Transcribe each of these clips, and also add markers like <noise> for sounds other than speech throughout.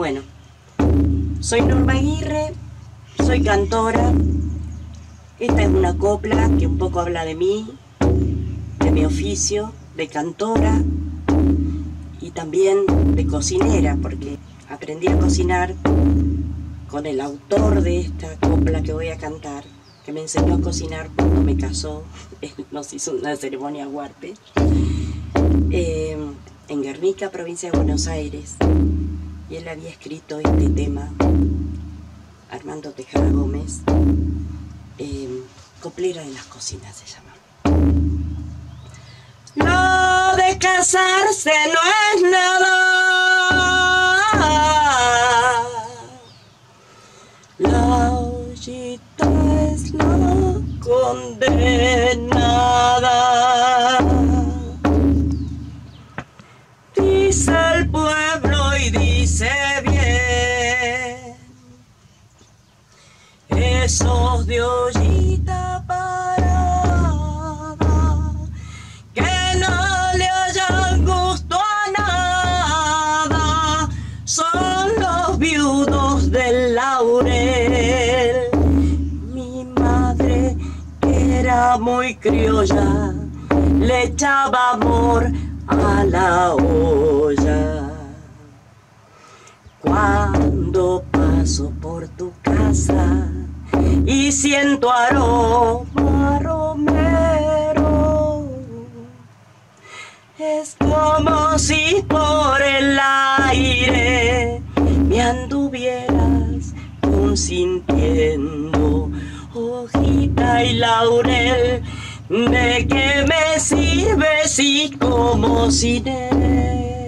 Bueno, soy Norma Aguirre, soy cantora. Esta es una copla que un poco habla de mí, de mi oficio, de cantora y también de cocinera, porque aprendí a cocinar con el autor de esta copla que voy a cantar, que me enseñó a cocinar cuando me casó, <laughs> nos hizo una ceremonia huarpe, eh, en Guernica, provincia de Buenos Aires. Y él había escrito este tema, Armando Tejada Gómez, eh, Coplera de las Cocinas se llama. Lo de casarse no es nada. Muy criolla, le echaba amor a la olla. Cuando paso por tu casa y siento aroma romero, es como si hojita y laurel. ¿De qué me sirve si como sin él?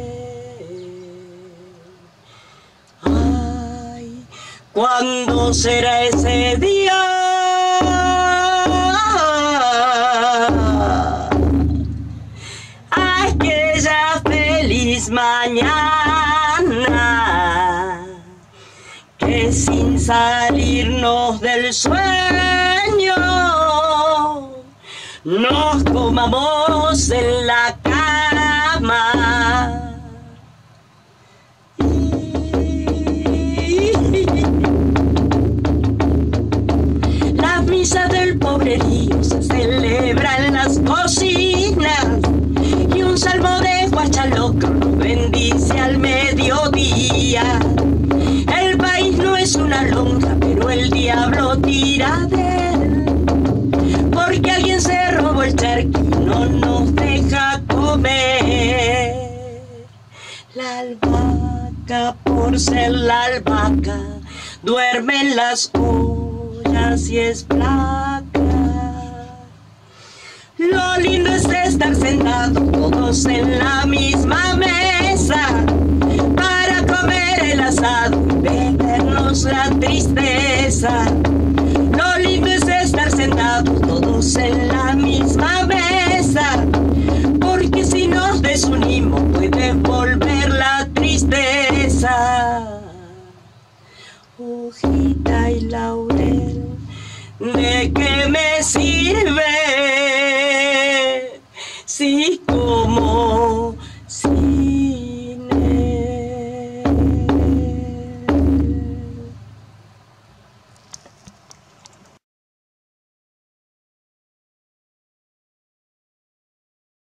Ay, ¿cuándo será ese día? Aquella feliz mañana que sin salirnos del sueño nos comamos en la cama. Las misas del pobrerío se celebran en las cocinas y un salmo de guachaloco nos bendice al mediodía. El país no es una lonja, pero el diablo tira de no nos deja comer. La albahaca, por ser la albahaca, duerme en las ollas y es placa. Lo lindo es estar sentados todos en la misma mesa para comer el asado y bebernos la tristeza. y laurel. ¿De qué me sirve si como